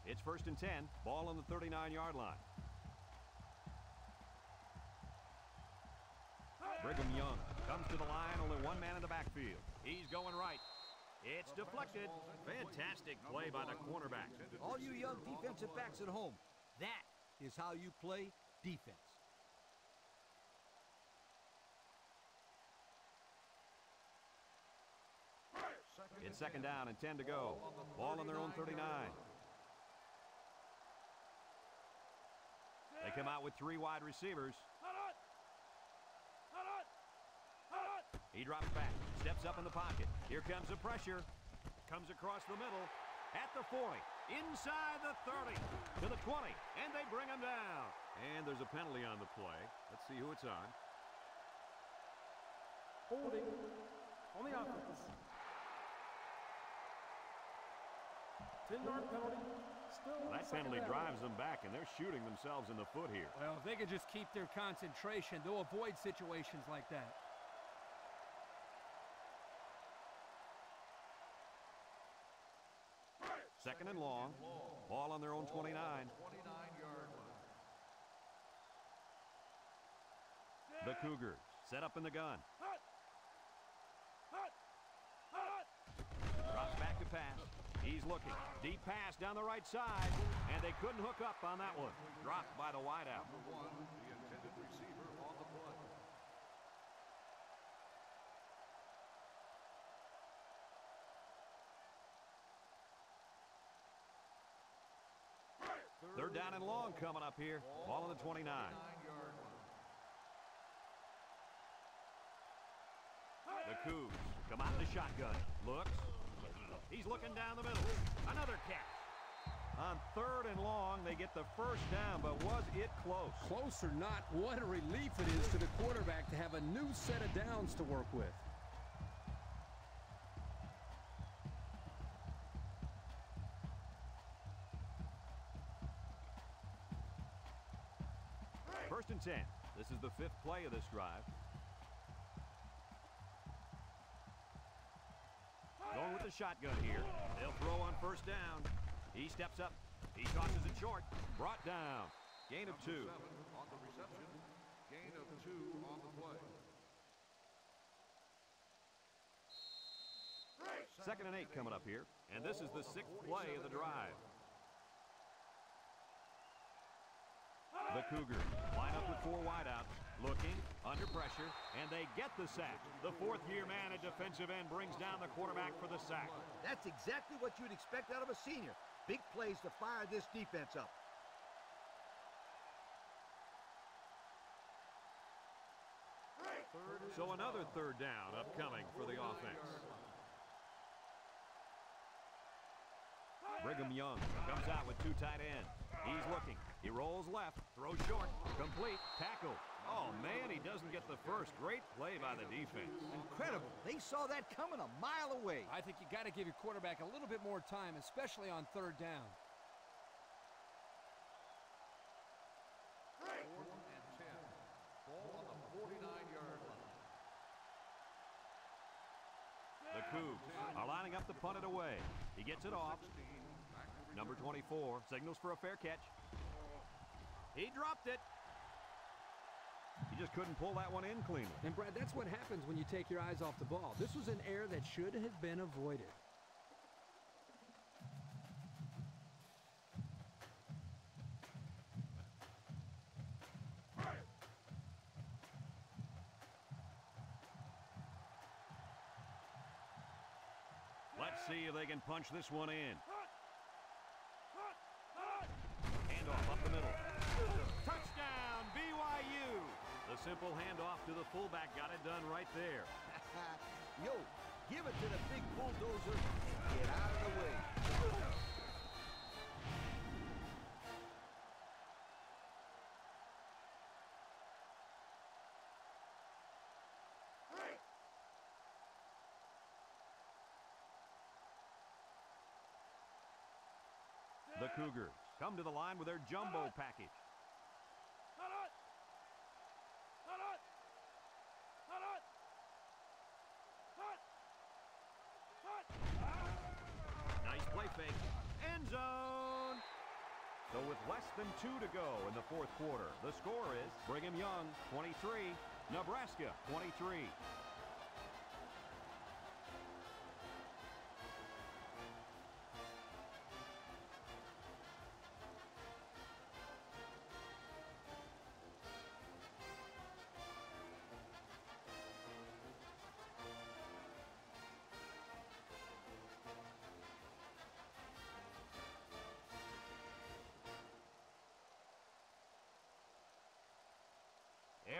Speaker 1: It's first and 10. Ball on the 39-yard line. Brigham Young comes to the line, only one man in the backfield. He's going right. It's deflected. Fantastic play by the cornerback.
Speaker 3: All you young defensive backs at home, that is how you play defense.
Speaker 1: It's second down and 10 to go. Ball on their own 39. They come out with three wide receivers. He drops back, steps up in the pocket. Here comes the pressure. Comes across the middle at the 40, inside the 30, to the 20, and they bring him down. And there's a penalty on the play. Let's see who it's on.
Speaker 5: Holding on the offense. 10-yard penalty. Still
Speaker 1: That penalty drives them back, and they're shooting themselves in the foot here.
Speaker 2: Well, if they could just keep their concentration, they'll avoid situations like that.
Speaker 1: Second and long. Ball on their own 29.
Speaker 4: 29-yard line.
Speaker 1: The Cougars set up in the gun. Drops back to pass. He's looking. Deep pass down the right side. And they couldn't hook up on that one. Dropped by the wideout.
Speaker 4: Number one, the intended receiver on the play.
Speaker 1: Down and long coming up here. Ball on the 29.
Speaker 4: Nine-yard.
Speaker 1: The Cougs come out in the shotgun. Looks. He's looking down the middle. Another catch. On third and long, they get the first down, but was it close?
Speaker 6: Close or not, what a relief it is to the quarterback to have a new set of downs to work with.
Speaker 1: 10. This is the fifth play of this drive. Going with the shotgun here. They'll throw on first down. He steps up. He tosses it short. Brought down. Gain of two.
Speaker 4: On the reception. Gain of two on the play.
Speaker 1: Second and eight coming up here. And this is the sixth play of the drive. The Cougars line up with four wideouts. Looking, under pressure, and they get the sack. The fourth-year man at defensive end brings down the quarterback for the sack.
Speaker 3: That's exactly what you'd expect out of a senior. Big plays to fire this defense up.
Speaker 1: So another third down upcoming for the offense. Brigham Young comes out with two tight ends. He's looking. He rolls left, throws short, complete, tackle. Oh, man, he doesn't get the first. Great play by the defense.
Speaker 3: Incredible. They saw that coming a mile away.
Speaker 2: I think you got to give your quarterback a little bit more time, especially on third down.
Speaker 4: Fourth and 10. Ball on the 49-yard line.
Speaker 1: The Cougs are lining up to punt it away. He gets it off.
Speaker 4: 16. Back to
Speaker 1: Number 24 signals for a fair catch. He dropped it. He just couldn't pull that one in cleanly.
Speaker 6: And Brad, that's what happens when you take your eyes off the ball. This was an error that should have been avoided.
Speaker 1: Let's see if they can punch this one in. Simple handoff to the fullback. Got it done right there.
Speaker 3: Yo, give it to the big bulldozer and get out of the way.
Speaker 1: The Cougars come to the line with their jumbo package. Fake. End zone. So with less than two to go in the fourth quarter, the score is Brigham Young 23, Nebraska 23.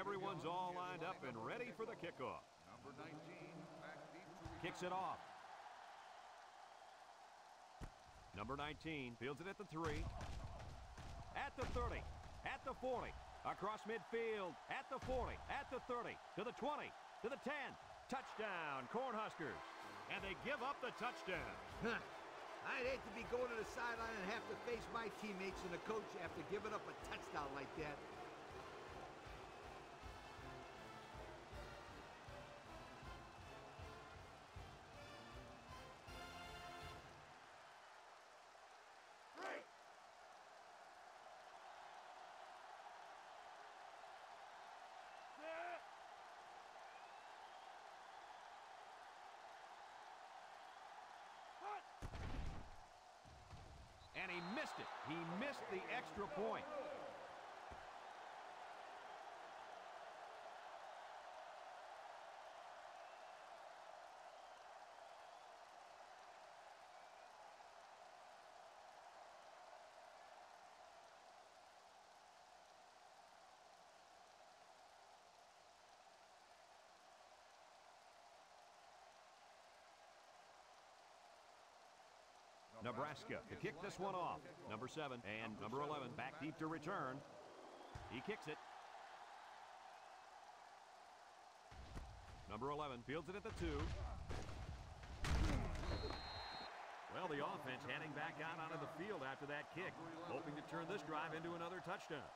Speaker 1: Everyone's all lined up and ready for the kickoff.
Speaker 4: Number 19, back deep to
Speaker 1: Kicks it off. Number 19 fields it at the 3. At the 30. At the 40. Across midfield. At the 40. At the 30. To the 20. To the 10. Touchdown, Cornhuskers. And they give up the touchdown.
Speaker 3: Huh. I'd hate to be going to the sideline and have to face my teammates and the coach after giving up a touchdown like that.
Speaker 1: He missed it. He missed the extra point. Nebraska to kick this one off. Number 7 and number 11 back deep to return. He kicks it. Number 11 fields it at the 2. Well, the offense heading back out onto the field after that kick, hoping to turn this drive into another touchdown.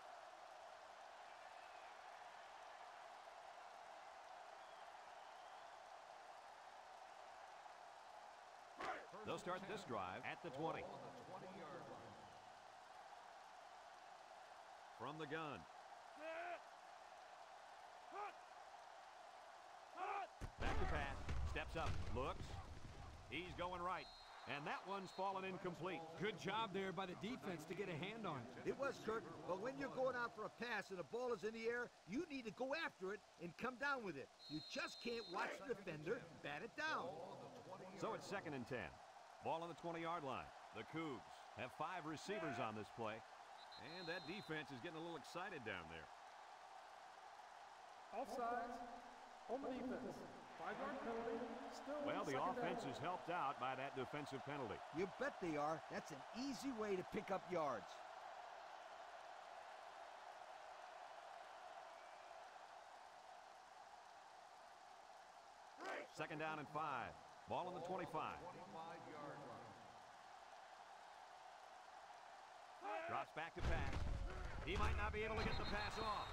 Speaker 1: They'll start this drive at the 20. From the gun. Back to pass. Steps up. Looks. He's going right. And that one's fallen incomplete.
Speaker 2: Good job there by the defense to get a hand on it.
Speaker 3: It was, Kirk, but when you're going out for a pass and the ball is in the air, you need to go after it and come down with it. You just can't watch the defender bat it down.
Speaker 1: So it's second and 10. Ball on the 20-yard line. The Cougs have five receivers on this play. And that defense is getting a little excited down there.
Speaker 5: Offsides. Home defense. Five-yard penalty. Still
Speaker 1: Well, the offense
Speaker 5: down.
Speaker 1: is helped out by that defensive penalty.
Speaker 3: You bet they are. That's an easy way to pick up yards.
Speaker 1: Second down and five. Ball on the 25. Drops back to pass. He might not be able to get the pass off.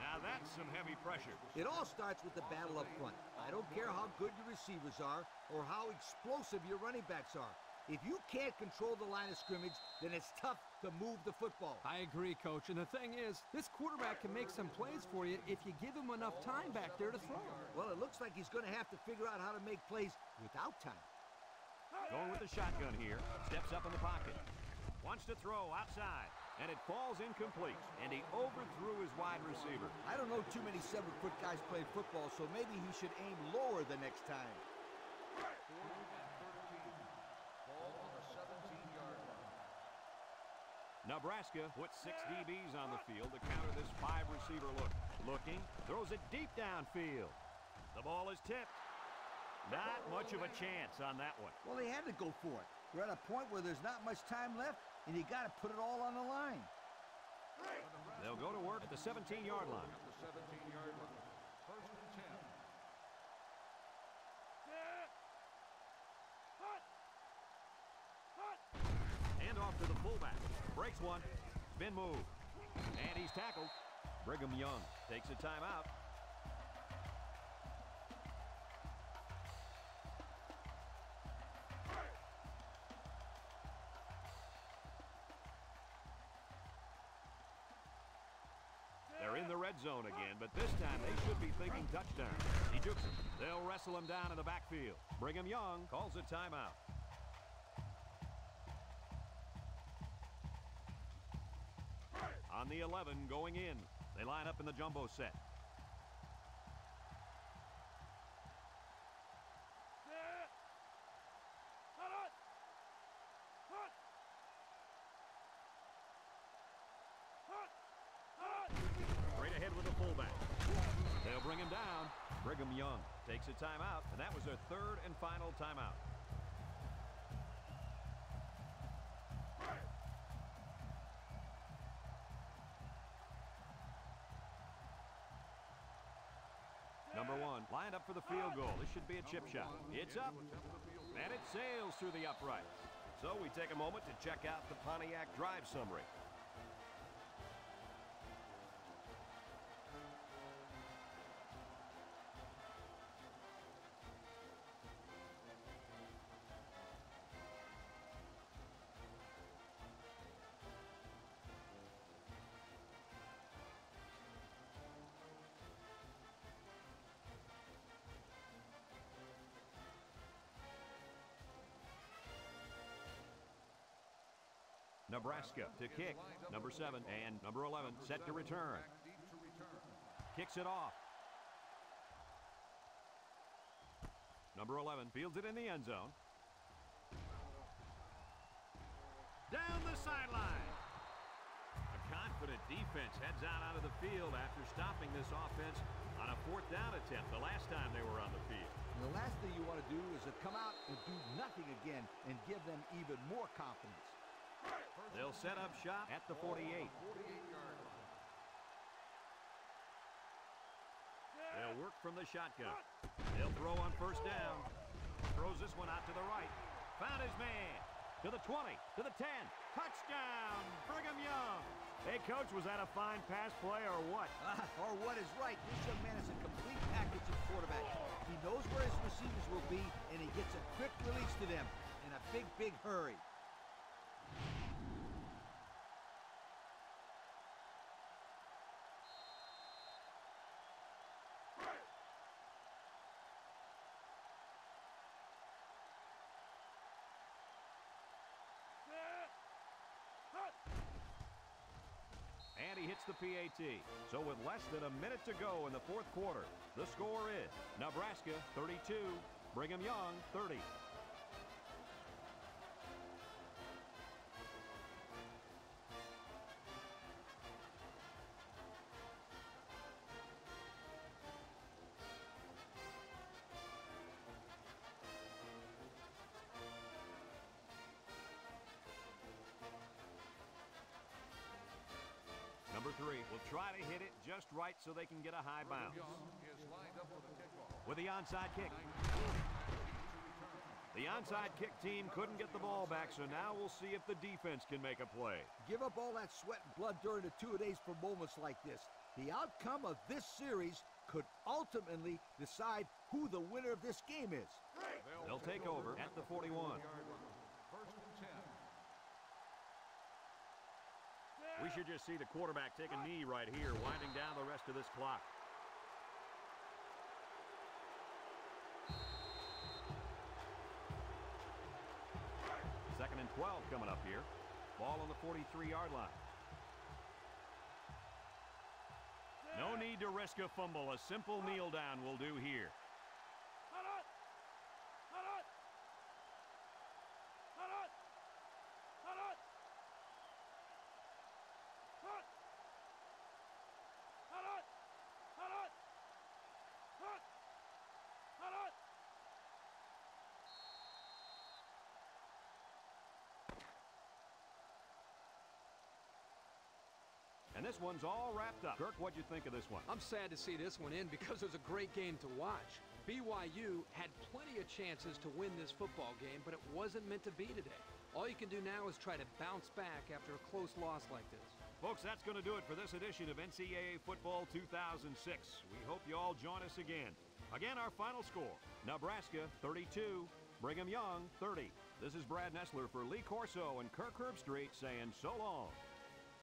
Speaker 1: Now that's some heavy pressure.
Speaker 3: It all starts with the battle up front. I don't care how good your receivers are or how explosive your running backs are. If you can't control the line of scrimmage, then it's tough to move the football.
Speaker 2: I agree, Coach. And the thing is, this quarterback can make some plays for you if you give him enough time back there to throw.
Speaker 3: Well, it looks like he's going to have to figure out how to make plays without time.
Speaker 1: Going with the shotgun here. Steps up in the pocket. Wants to throw outside. And it falls incomplete. And he overthrew his wide receiver.
Speaker 3: I don't know too many seven-foot guys play football, so maybe he should aim lower the next time.
Speaker 1: Nebraska puts six DBs on the field to counter this five receiver look. Looking, throws it deep downfield. The ball is tipped. Not much of a chance on that one.
Speaker 3: Well, they had to go for it. We're at a point where there's not much time left, and you got to put it all on the line.
Speaker 1: They'll go to work at the 17-yard line.
Speaker 4: At the 17-yard line. First and 10.
Speaker 1: And off to the fullback. Breaks one. Spin move. And he's tackled. Brigham Young takes a timeout. Red zone again, but this time they should be thinking touchdown. He jukes. They'll wrestle him down in the backfield. Brigham Young calls a timeout. On the 11 going in. They line up in the jumbo set. Straight ahead with the fullback. They'll bring him down. Young takes a timeout, and that was their third and final timeout. Number one, lined up for the field goal. This should be a chip shot. It's up, and it sails through the upright.
Speaker 7: So we take a moment to check out the Pontiac drive summary.
Speaker 1: Nebraska to kick. Number seven and number 11 set to return.
Speaker 4: Deep to return.
Speaker 1: Kicks it off. Number 11 fields it in the end zone. Down the sideline. A confident defense heads out onto the field after stopping this offense on a fourth down attempt the last time they were on the field.
Speaker 3: And the last thing you want to do is to come out and do nothing again and give them even more confidence.
Speaker 1: They'll set up shop at the 48.
Speaker 4: 48-yard line.
Speaker 1: They'll work from the shotgun. They'll throw on first down. Throws this one out to the right. Found his man. To the 20. To the 10. Touchdown. Brigham Young. Hey, Coach, was that a fine pass play or what?
Speaker 3: Ah, or what is right, this young man is a complete package of quarterback. He knows where his receivers will be, and he gets a quick release to them in a big, big hurry.
Speaker 1: The PAT. So with less than a minute to go in the fourth quarter, the score is Nebraska 32, Brigham Young 30. Three will try to hit it just right so they can get a high bounce.
Speaker 4: Young is lined up for the kickoff.
Speaker 1: With the onside kick. The onside kick team couldn't get the ball back, so now we'll see if the defense can make a play.
Speaker 3: Give up all that sweat and blood during the two days for moments like this. The outcome of this series could ultimately decide who the winner of this game is.
Speaker 1: They'll take over at the 41.
Speaker 4: Yard line. First and 10.
Speaker 1: We should just see the quarterback take a knee right here, winding down the rest of this clock. Second and 12 coming up here. Ball on the 43-yard line. No need to risk a fumble. A simple kneel down will do here. And this one's all wrapped up. Kirk, what'd you think of this one?
Speaker 2: I'm sad to see this one in because it was a great game to watch. BYU had plenty of chances to win this football game, but it wasn't meant to be today. All you can do now is try to bounce back after a close loss like this.
Speaker 1: Folks, that's going to do it for this edition of NCAA Football 2006. We hope you all join us again. Again, our final score Nebraska 32, Brigham Young 30. This is Brad Nessler for Lee Corso and Kirk Herbstreit saying so long.